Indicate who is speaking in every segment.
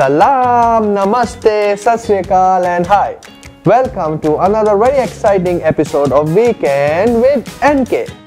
Speaker 1: Salam, Namaste, Sat Sri Akal, and hi. Welcome to another very exciting episode of Weekend with NK.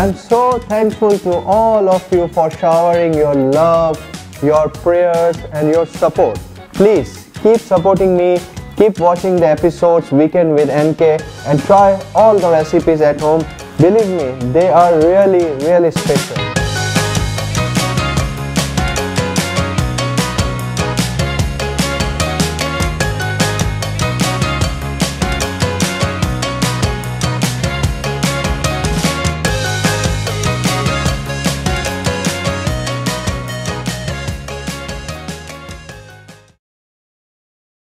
Speaker 1: I'm so thankful to all of you for showering your love, your prayers, and your support. Please keep supporting me, keep watching the episodes Weekend with NK, and try all the recipes at home. Believe me, they are really, really special.